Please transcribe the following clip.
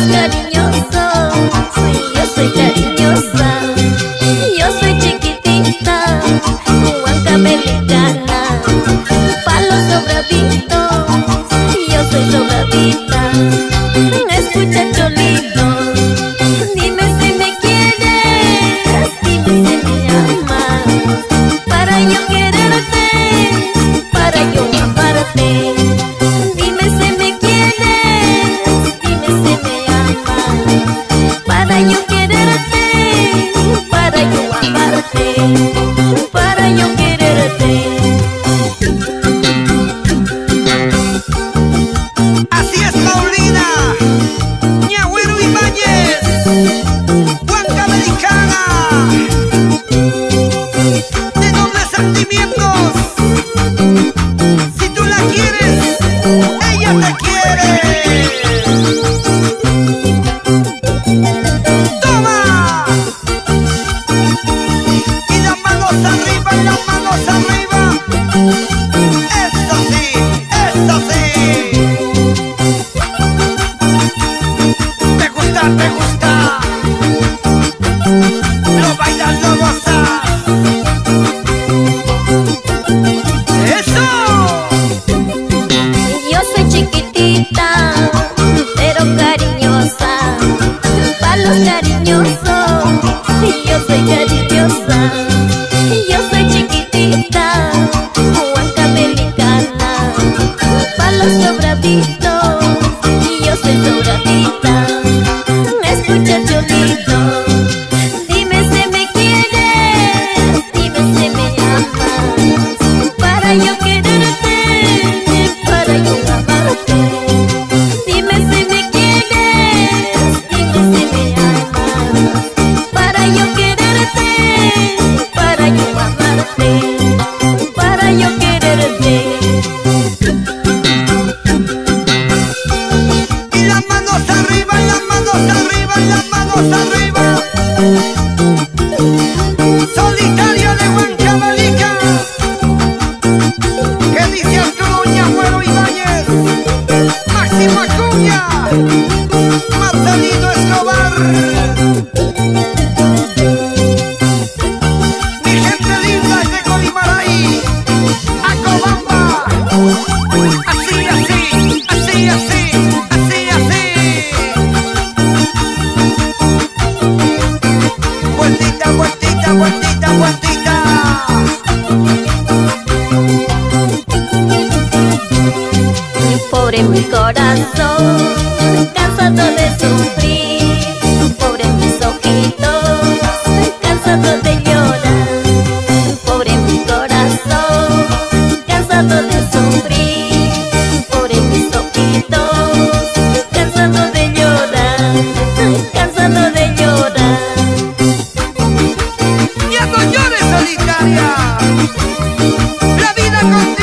más cariñoso. Sí, yo soy cariñosa. Yo soy chiquitita. Huanca americana Palo sobradito yo soy cariñosa. Yo soy chiquitita Huanca pelicana Palo sobradita Arriba, solitaria de Juan Camalica, Edición Coloña, Muero Ibáñez, Máximo Acuña, Manzanino Escobar. Pobre mi corazón, cansado de sufrir Pobre mis ojitos, cansado de llorar Pobre mi corazón, cansado de sufrir Pobre mis ojitos, cansado de llorar Cansado de llorar ¡Ya no llores solitaria! ¡La vida contigo!